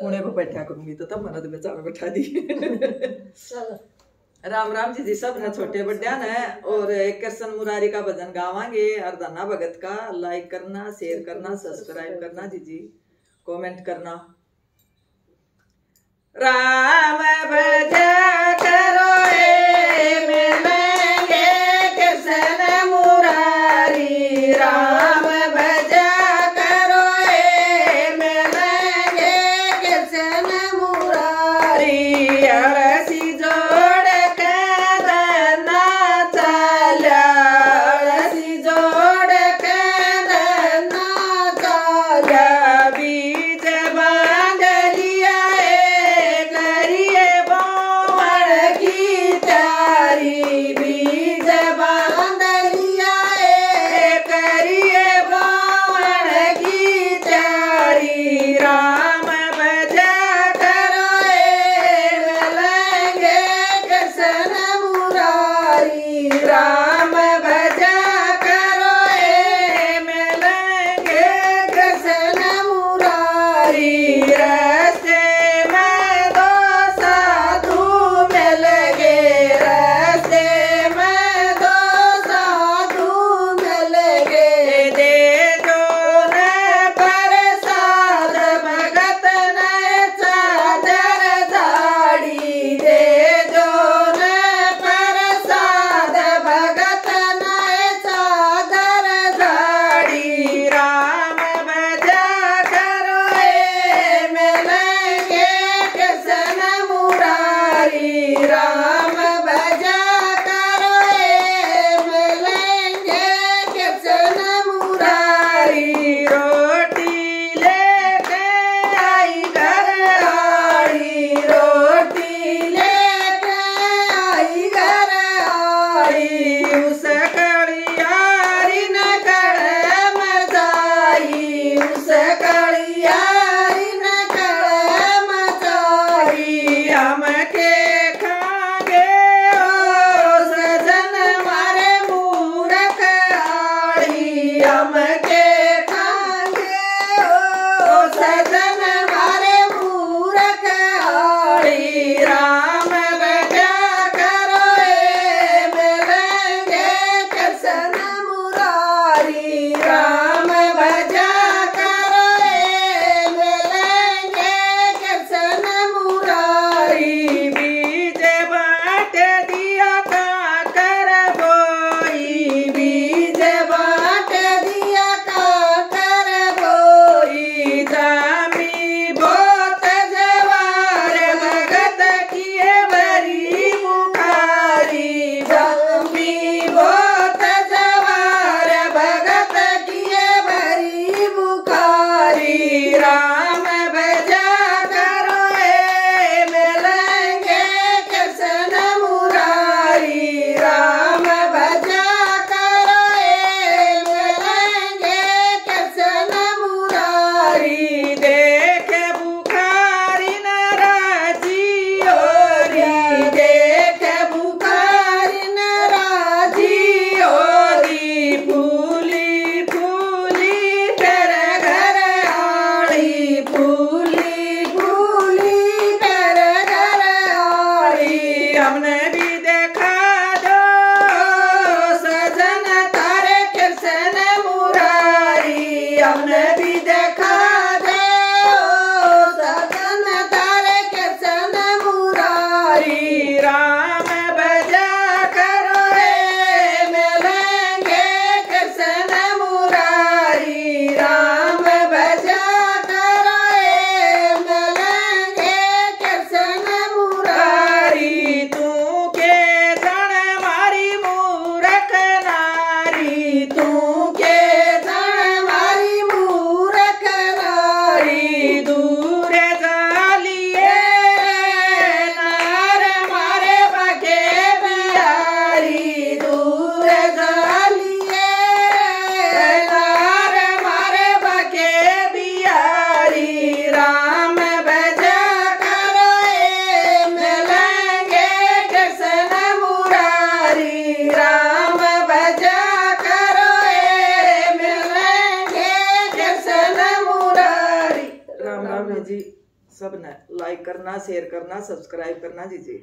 पुणे को बैठा करूँगी तो तब मैंने तुम्हें चार बैठा दी राम राम जी जी सबने छोटे बड्डा ने और एक कृष्ण मुरारी का भजन गावांगे. अरदाना भगत का. लाइक करना शेयर करना सब्सक्राइब करना जी जी. कॉमेंट करना. राम भ Indra हमने जी सबने लाइक करना शेयर करना सब्सक्राइब करना जी जी।